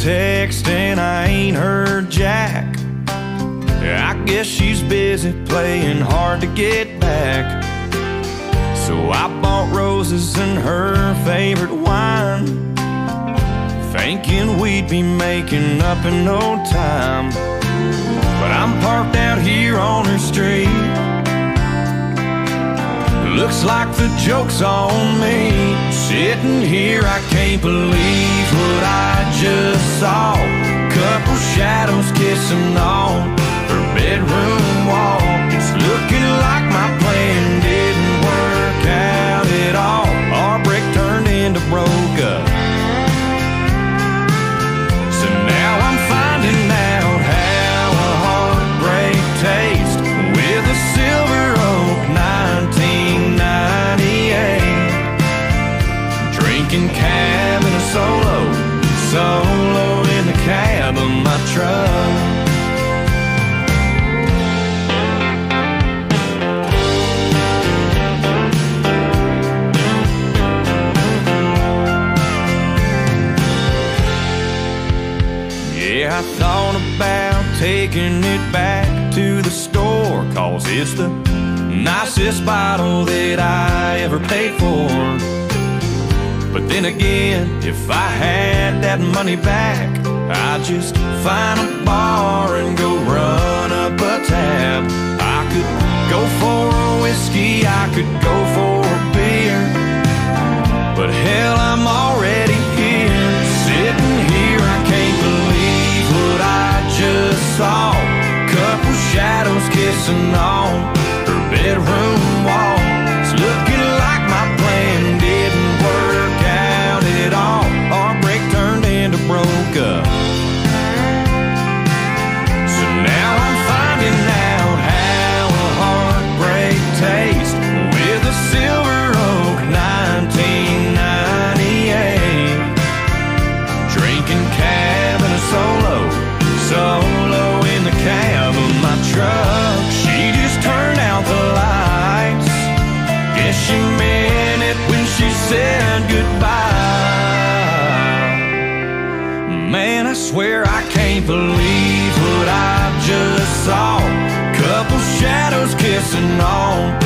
text and I ain't heard Jack. I guess she's busy playing hard to get back. So I bought roses and her favorite wine, thinking we'd be making up in no time. But I'm parked out here on her street. Looks like the joke's on me. Sitting here, I can't believe shadows kissing on her bedroom wall. It's looking like my plan didn't work out at all. Our turned into broke up. So now I'm finding out how a heartbreak tastes with a silver oak 1998. Drinking cab in a solo, solo in the cab Yeah, I thought about taking it back to the store, cause it's the nicest bottle that I ever paid for. But then again, if I had that money back, I'd just find a bar and go run up a tab. I could go for a whiskey, I could go shadows kissing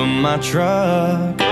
of my truck.